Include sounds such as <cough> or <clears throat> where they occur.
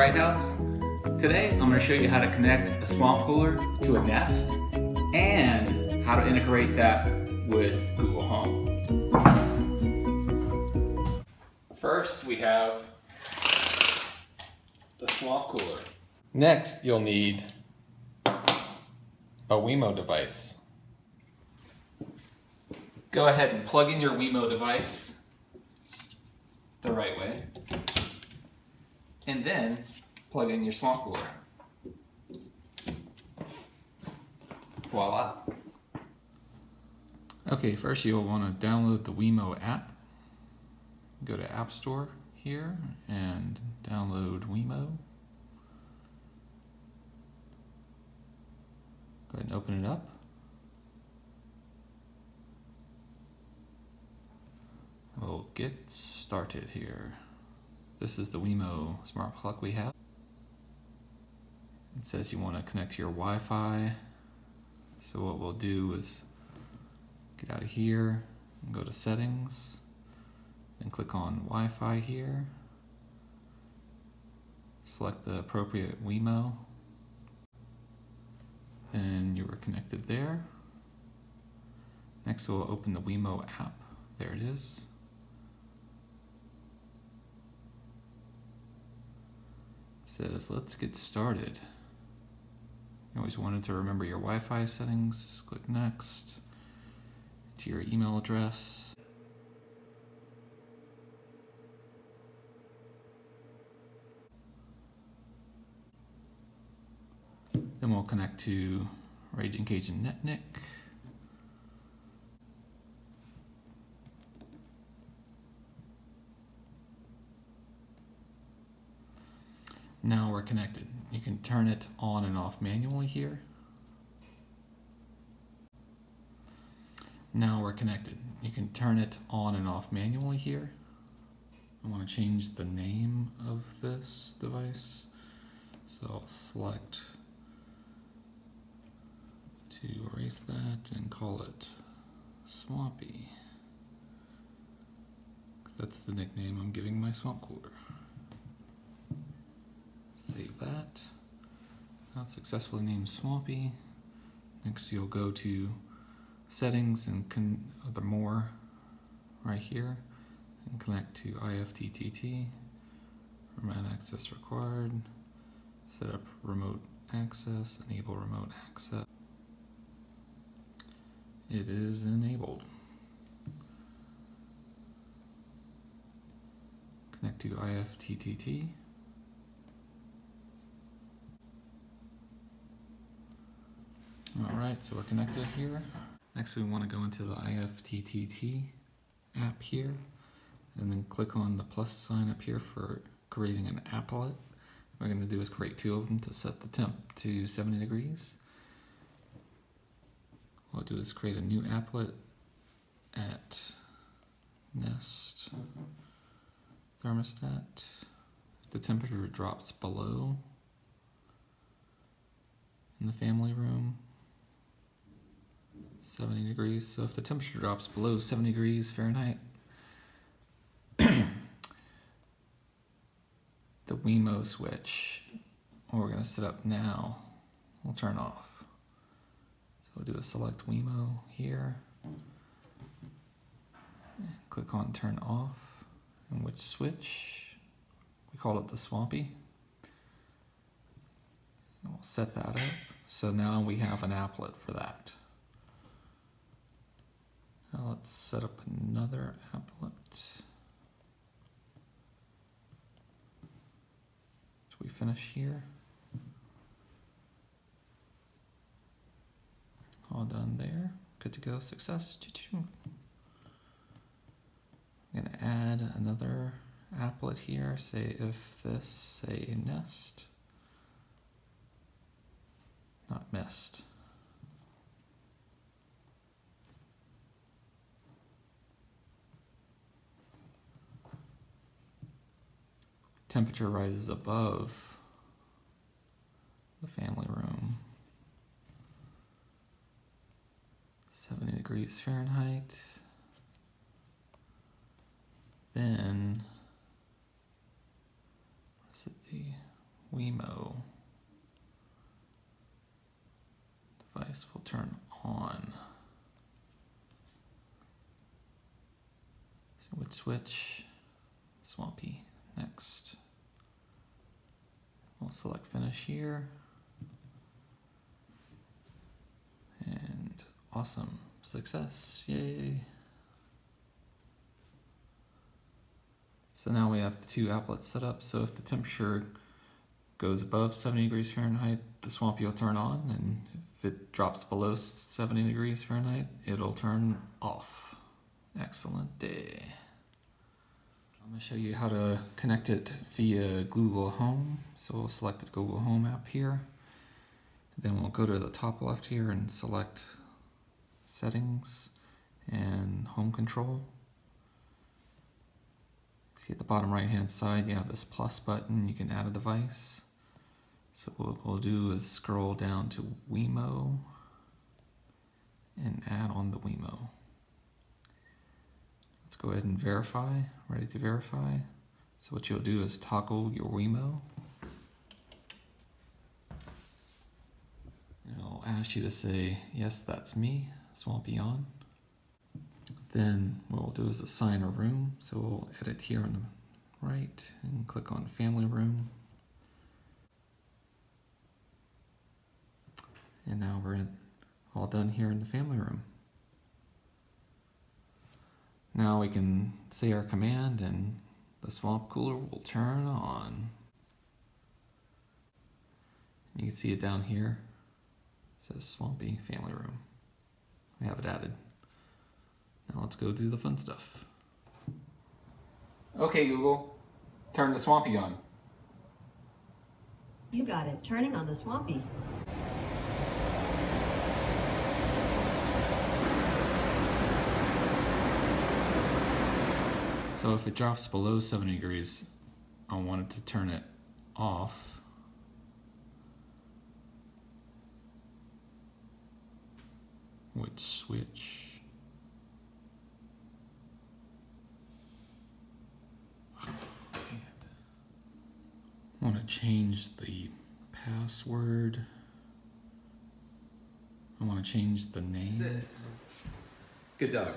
Bright House. Today I'm going to show you how to connect a swamp cooler to a Nest and how to integrate that with Google Home. First we have the swamp cooler. Next you'll need a Wemo device. Go ahead and plug in your Wemo device the right way and then plug in your swamp cooler. Voila. Okay, first you'll want to download the Wemo app. Go to App Store here and download Wemo. Go ahead and open it up. We'll get started here. This is the Wemo smart plug we have. It says you want to connect to your Wi-Fi. So what we'll do is get out of here and go to settings and click on Wi-Fi here. Select the appropriate Wemo and you were connected there. Next we'll open the Wemo app. There it is. says, let's get started. You always wanted to remember your Wi-Fi settings, click next, to your email address. Then we'll connect to Raging Cajun NetNIC. Now we're connected. You can turn it on and off manually here. Now we're connected. You can turn it on and off manually here. I want to change the name of this device. So I'll select to erase that and call it Swampy. That's the nickname I'm giving my swamp cooler. Save that. That's successfully named Swampy. Next you'll go to settings and con uh, the more right here and connect to IFTTT. Remote access required. Set up remote access, enable remote access. It is enabled. Connect to IFTTT. All right, so we're connected here. Next we want to go into the IFTTT app here and then click on the plus sign up here for creating an applet. What we're going to do is create two of them to set the temp to 70 degrees. What we'll do is create a new applet at nest thermostat. If the temperature drops below in the family room, 70 degrees. So if the temperature drops below 70 degrees Fahrenheit, <clears throat> the Wemo switch, we're going to set up now, will turn off. So we'll do a select Wemo here. Click on turn off. And which switch? We call it the Swampy. And we'll set that up. So now we have an applet for that. Now let's set up another applet. So we finish here. All done there. Good to go. Success. I'm gonna add another applet here. Say if this say nest, not mist. Temperature rises above the family room. 70 degrees Fahrenheit. Then, is it the Wemo. Device will turn on. Switch, switch, swampy, next. We'll select finish here. And awesome, success, yay. So now we have the two applets set up, so if the temperature goes above 70 degrees Fahrenheit, the swampy will turn on, and if it drops below 70 degrees Fahrenheit, it'll turn off. Excellent day. I'm going to show you how to connect it via Google Home. So we'll select the Google Home app here. Then we'll go to the top left here and select Settings and Home Control. See at the bottom right hand side you have this plus button, you can add a device. So what we'll do is scroll down to Wemo and add on the Wemo. Go ahead and verify, ready to verify. So what you'll do is toggle your Wemo. It'll ask you to say, yes, that's me, Swampy on. Then what we'll do is assign a room. So we'll edit here on the right and click on family room. And now we're all done here in the family room. Now we can say our command and the swamp cooler will turn on. You can see it down here. It says Swampy Family Room. We have it added. Now let's go do the fun stuff. Okay, Google, turn the Swampy on. You got it. Turning on the Swampy. So if it drops below 70 degrees, I want it to turn it off. Which switch? I want to change the password. I want to change the name. Good dog.